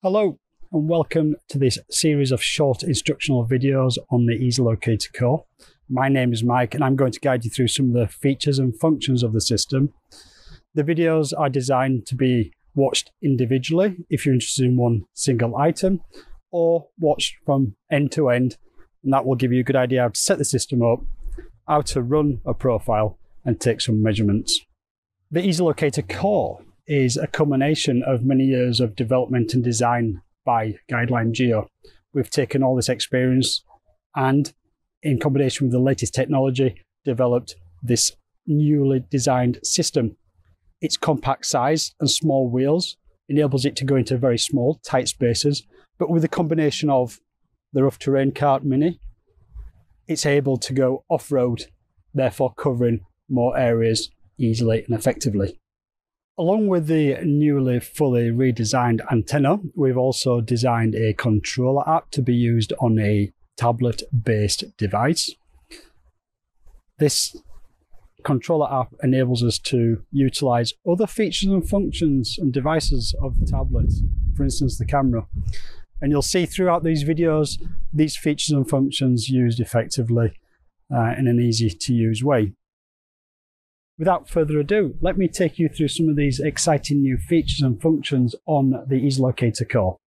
Hello and welcome to this series of short instructional videos on the Easy Locator Core. My name is Mike and I'm going to guide you through some of the features and functions of the system. The videos are designed to be watched individually if you're interested in one single item or watched from end to end and that will give you a good idea how to set the system up, how to run a profile and take some measurements. The Easy Locator Core is a culmination of many years of development and design by Guideline Geo. We've taken all this experience and, in combination with the latest technology, developed this newly designed system. Its compact size and small wheels enables it to go into very small, tight spaces, but with a combination of the rough terrain cart mini, it's able to go off road, therefore covering more areas easily and effectively. Along with the newly fully redesigned antenna, we've also designed a controller app to be used on a tablet based device. This controller app enables us to utilize other features and functions and devices of the tablet, for instance, the camera. And you'll see throughout these videos these features and functions used effectively uh, in an easy to use way. Without further ado, let me take you through some of these exciting new features and functions on the Easy Locator Core.